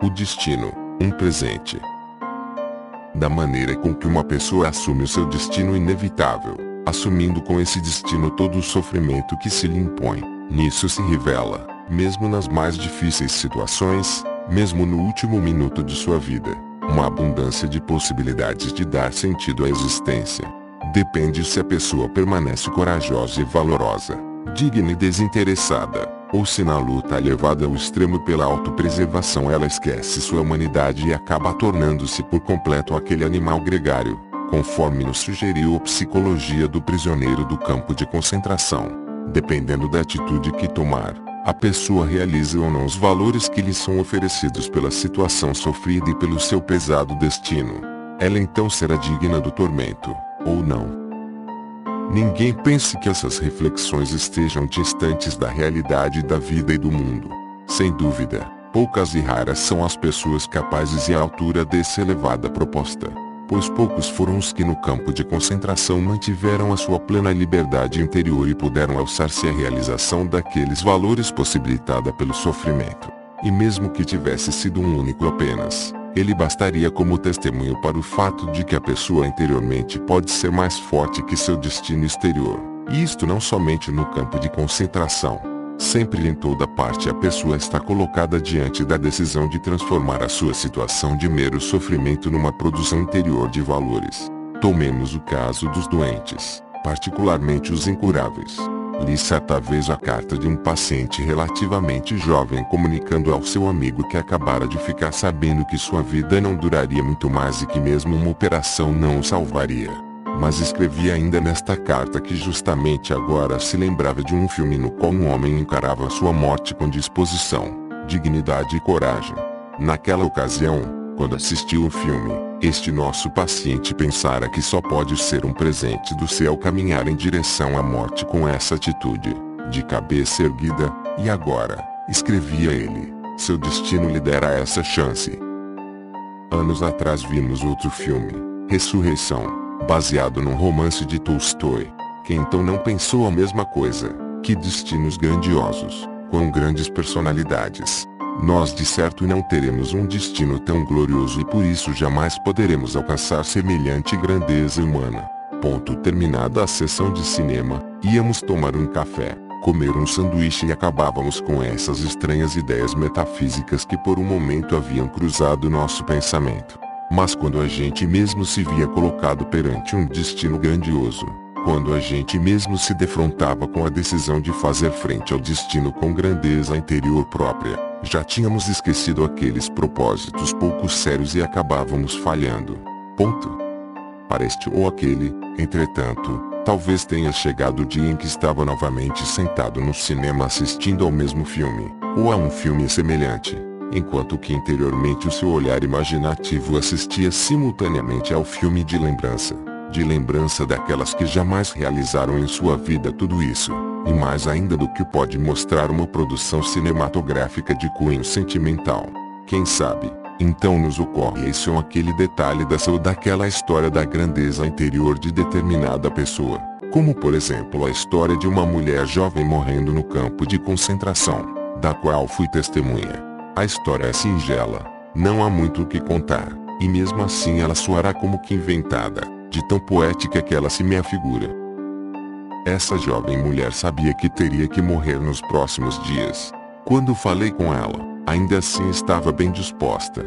O destino, um presente. Da maneira com que uma pessoa assume o seu destino inevitável, assumindo com esse destino todo o sofrimento que se lhe impõe, nisso se revela, mesmo nas mais difíceis situações, mesmo no último minuto de sua vida, uma abundância de possibilidades de dar sentido à existência. Depende se a pessoa permanece corajosa e valorosa, digna e desinteressada, ou se na luta levada ao extremo pela autopreservação ela esquece sua humanidade e acaba tornando-se por completo aquele animal gregário, conforme nos sugeriu a psicologia do prisioneiro do campo de concentração. Dependendo da atitude que tomar, a pessoa realiza ou não os valores que lhe são oferecidos pela situação sofrida e pelo seu pesado destino. Ela então será digna do tormento, ou não. Ninguém pense que essas reflexões estejam distantes da realidade da vida e do mundo. Sem dúvida, poucas e raras são as pessoas capazes e à altura dessa elevada proposta pois poucos foram os que no campo de concentração mantiveram a sua plena liberdade interior e puderam alçar-se à realização daqueles valores possibilitada pelo sofrimento. E mesmo que tivesse sido um único apenas, ele bastaria como testemunho para o fato de que a pessoa interiormente pode ser mais forte que seu destino exterior. E isto não somente no campo de concentração, Sempre em toda parte a pessoa está colocada diante da decisão de transformar a sua situação de mero sofrimento numa produção interior de valores. Tomemos o caso dos doentes, particularmente os incuráveis. Li certa vez a carta de um paciente relativamente jovem comunicando ao seu amigo que acabara de ficar sabendo que sua vida não duraria muito mais e que mesmo uma operação não o salvaria mas escrevi ainda nesta carta que justamente agora se lembrava de um filme no qual um homem encarava sua morte com disposição, dignidade e coragem. Naquela ocasião, quando assistiu o filme, este nosso paciente pensara que só pode ser um presente do céu caminhar em direção à morte com essa atitude, de cabeça erguida, e agora, escrevia ele, seu destino lhe dera essa chance. Anos atrás vimos outro filme, Ressurreição baseado num romance de Tolstói, que então não pensou a mesma coisa. Que destinos grandiosos, quão grandes personalidades. Nós de certo não teremos um destino tão glorioso e por isso jamais poderemos alcançar semelhante grandeza humana. Ponto terminada a sessão de cinema, íamos tomar um café, comer um sanduíche e acabávamos com essas estranhas ideias metafísicas que por um momento haviam cruzado nosso pensamento. Mas quando a gente mesmo se via colocado perante um destino grandioso, quando a gente mesmo se defrontava com a decisão de fazer frente ao destino com grandeza interior própria, já tínhamos esquecido aqueles propósitos pouco sérios e acabávamos falhando. Ponto. Para este ou aquele, entretanto, talvez tenha chegado o dia em que estava novamente sentado no cinema assistindo ao mesmo filme, ou a um filme semelhante enquanto que interiormente o seu olhar imaginativo assistia simultaneamente ao filme de lembrança, de lembrança daquelas que jamais realizaram em sua vida tudo isso, e mais ainda do que pode mostrar uma produção cinematográfica de cunho sentimental. Quem sabe, então nos ocorre esse ou aquele detalhe dessa ou daquela história da grandeza interior de determinada pessoa, como por exemplo a história de uma mulher jovem morrendo no campo de concentração, da qual fui testemunha. A história é singela, não há muito o que contar, e mesmo assim ela soará como que inventada, de tão poética que ela se me afigura. Essa jovem mulher sabia que teria que morrer nos próximos dias. Quando falei com ela, ainda assim estava bem disposta.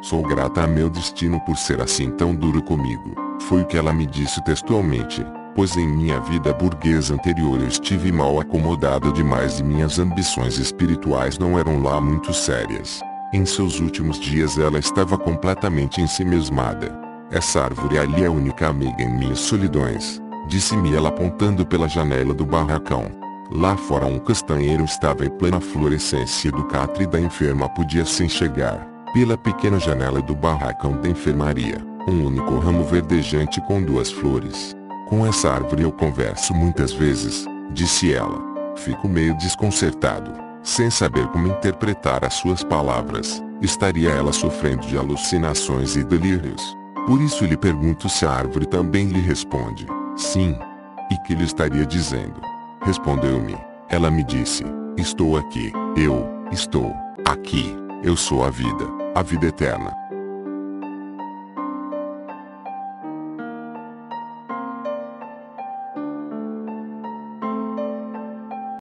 Sou grata a meu destino por ser assim tão duro comigo, foi o que ela me disse textualmente pois em minha vida burguesa anterior eu estive mal acomodado demais e minhas ambições espirituais não eram lá muito sérias. Em seus últimos dias ela estava completamente ensimesmada. Essa árvore ali é a única amiga em minhas solidões, disse-me ela apontando pela janela do barracão. Lá fora um castanheiro estava em plena florescência do catre da enferma podia-se enxergar, pela pequena janela do barracão da enfermaria, um único ramo verdejante com duas flores. Com essa árvore eu converso muitas vezes, disse ela. Fico meio desconcertado, sem saber como interpretar as suas palavras. Estaria ela sofrendo de alucinações e delírios? Por isso lhe pergunto se a árvore também lhe responde. Sim. E que lhe estaria dizendo? Respondeu-me. Ela me disse: Estou aqui. Eu estou aqui. Eu sou a vida, a vida eterna.